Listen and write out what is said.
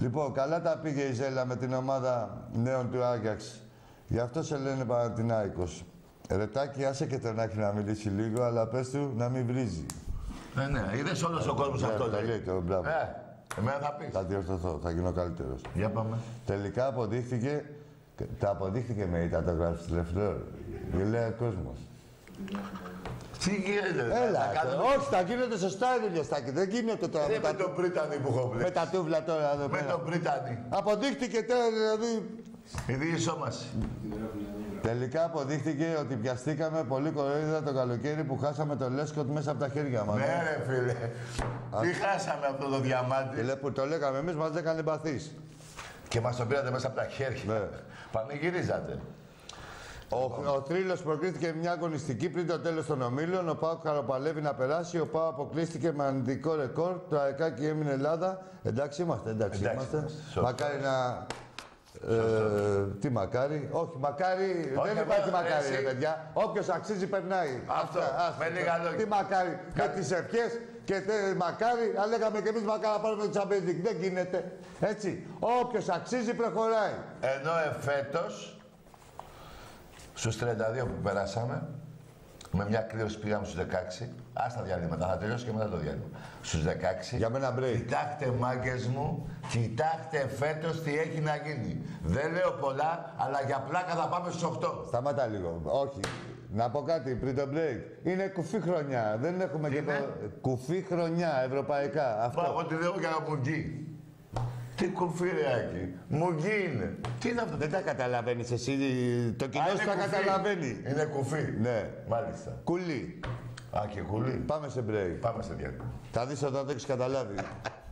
Λοιπόν, καλά τα πήγε η Ζέλα με την ομάδα νέων του Άγιαξ. Γι' αυτό σε λένε Παναθηνάικος. Ρετάκι, άσε και τον Άκη να μιλήσει λίγο, αλλά πες του να μην βρίζει. Ναι, ναι, είδες όλος ο κόσμος αυτό το λέει. λέει το, μπράβο. Ε, εμένα θα πεις. Θα διορθωθώ, θα γίνω καλύτερος. Για πάμε. Τελικά αποδείχθηκε, τα αποδείχθηκε με ήττα το γράφει στη Λεφλόρ. Λέει ο κόσμος. Τι γίνεται. Έλα, θα κάνουμε- όχι, θα γίνονται σωστά οι δουλειαστάκι. Δεν γίνεται τώρα Δεν με, με τα, τον Πρίτανη που έχω με βρει. τα τούβλα τώρα εδώ Με πέρα. τον Πρίτανη. Αποδείχτηκε τώρα, δηλαδή. Η διεισόμαση. Τελικά αποδείχτηκε ότι πιαστήκαμε πολύ κοροϊδά το καλοκαίρι που χάσαμε το Λέσκοτ μέσα από τα χέρια μας. Ναι ρε φίλε. Τι χάσαμε αυτό το διαμάντι. Και λέει, που το λέγαμε εμείς, μας έκανε μπαθείς. Και μας το πήρατε μέσα από τα Ναι. χέρια. Πανηγυρίζατε. Ο, ο Θρύλος προκρίθηκε μια αγωνιστική πριν το τέλος των ομίλων. Ο Πάοκ καροπαλεύει να περάσει. Ο Πάοκ αποκλείστηκε με αρνητικό ρεκόρ. Το ΑΕΚΑΚΙ έμεινε Ελλάδα. Εντάξει είμαστε, εντάξει, Εντάξει είμαστε. είμαστε, σωστό. Μακάρι να... Ε, τι μακάρι, όχι μακάρι, Όχι, δεν εγώ, υπάρχει μακάρι εσύ. ρε παιδιά. Όποιος αξίζει περνάει. Αυτό, με λίγα λόγια. Τι μακάρι, με Κάτι. τις ευχές και τε, μακάρι, αλλά λέγαμε και εμείς μακάρι να πάρουμε το Champions League. Δεν γίνεται. Έτσι, όποιος αξίζει προχωράει. Ενώ εφέτος, στους 32 που περάσαμε, με μια κλήρωση πήγαμε στους 16. Ας τα διαλύματα, θα τελειώσει και μετά το διάλειμμα. Στους 16. Για μένα break. Κοιτάξτε μάγκες μου, κοιτάξτε φέτος τι έχει να γίνει. Δεν λέω πολλά, αλλά για πλάκα θα πάμε στους 8. Σταμάτα λίγο. Όχι. Να πω κάτι πριν το break. Είναι κουφή χρονιά. Δεν έχουμε και είναι; το... Κουφή χρονιά, ευρωπαϊκά. Αυτό. Μα εγώ τη λέω για μουγγί. Τι κουφίρεάκι. Μουγγί είναι. Τι είναι αυτό. Δεν τα καταλαβαίνεις εσύ. Το κοινό Α, σου είναι τα κουφί. καταλαβαίνει. Είναι κουφί. Ναι. Μάλιστα. Κουλή. Α, και κουλή. Πάμε σε break. Πάμε σε διάλειμμα. Θα δεις όταν το έχεις καταλάβει.